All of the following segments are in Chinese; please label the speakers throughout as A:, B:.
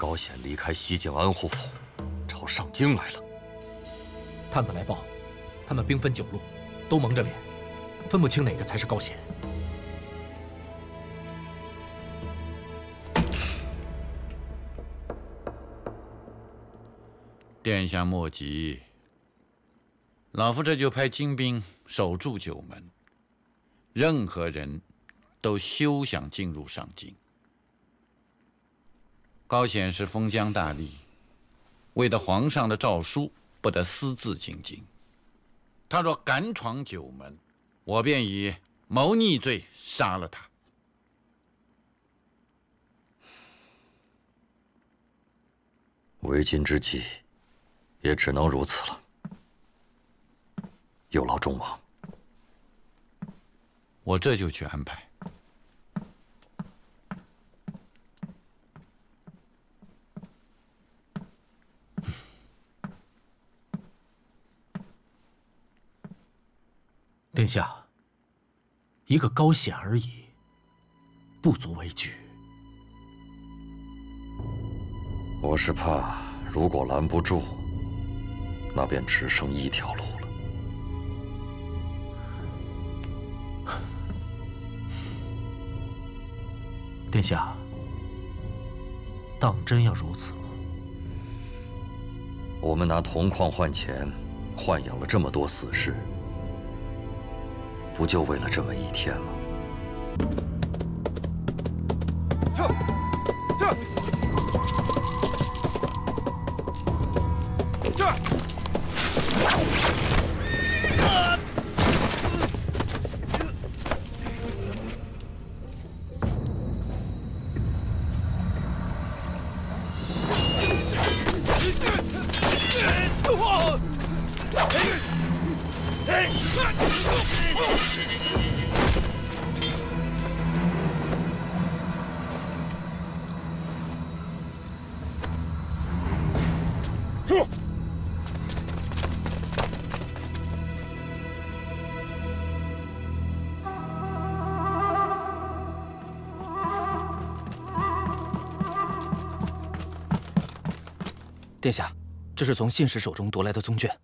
A: 高显离开西境安护府，朝上京来了。
B: 探子来报，他们兵分九路，都蒙着脸，分不清哪个才是高显。
C: 殿下莫急，老夫这就派精兵守住九门，任何人都休想进入上京。高显是封疆大吏，为了皇上的诏书，不得私自进京。他若敢闯九门，我便以谋逆罪杀了他。
A: 为今之计。也只能如此了，有劳众王。
C: 我这就去安排。
B: 殿下，一个高显而已，不足为惧。
A: 我是怕，如果拦不住。那便只剩一条路了。
B: 殿下，当真要如此吗？
A: 我们拿铜矿换钱，豢养了这么多死士，不就为了这么一天吗？撤！
D: 殿下，这是从信使手中夺来的宗卷。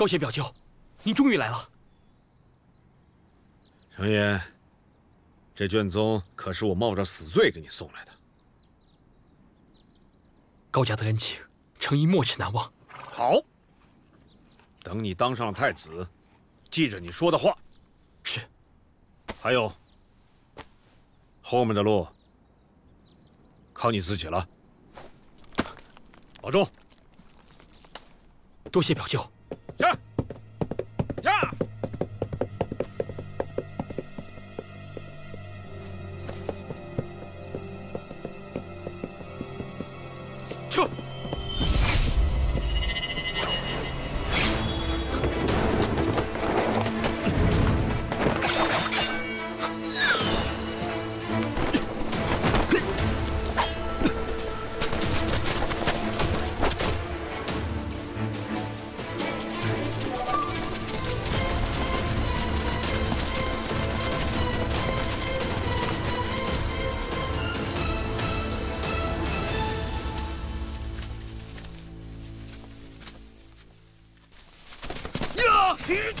B: 高显表舅，您终于来了。
E: 程岩，这卷宗可是我冒着死罪给你送来的。
B: 高家的恩情，程一没齿难忘。
E: 好，等你当上了太子，记着你说的话。
B: 是。
E: 还有，后面的路靠你自己了。保重。
B: 多谢表舅。
E: 下，下。
B: Hit!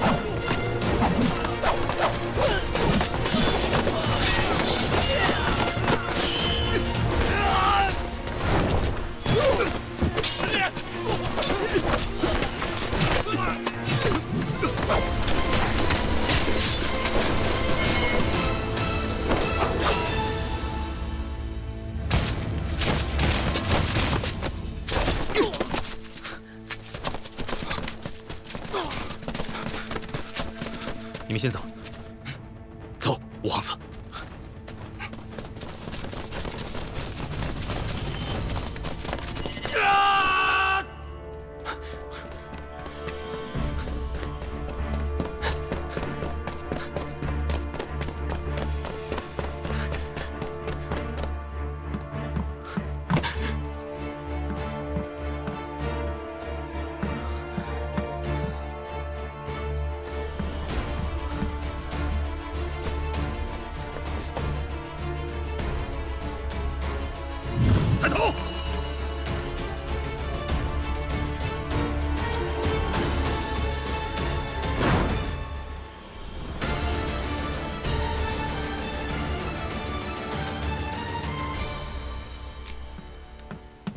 B: 先走。
F: 走，五
E: 皇子。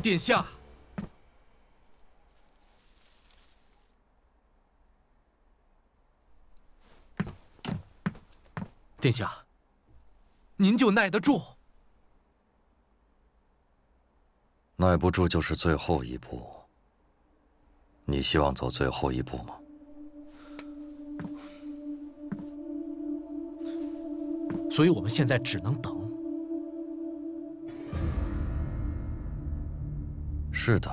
B: 殿下，殿下，您就耐得住？
A: 耐不住就是最后一步。你希望走最后一步吗？
B: 所以我们现在只能等。
A: 是等，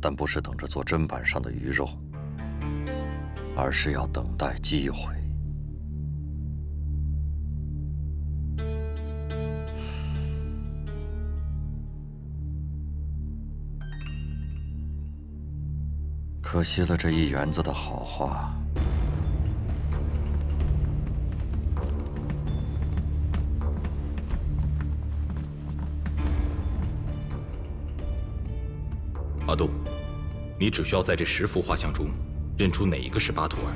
A: 但不是等着做砧板上的鱼肉，而是要等待机会。可惜了这一园子的好花。
F: 阿杜，你只需要在这十幅画像中认出哪一个是巴图尔。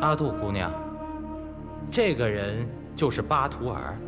G: 阿杜姑娘，这个人就是巴图尔。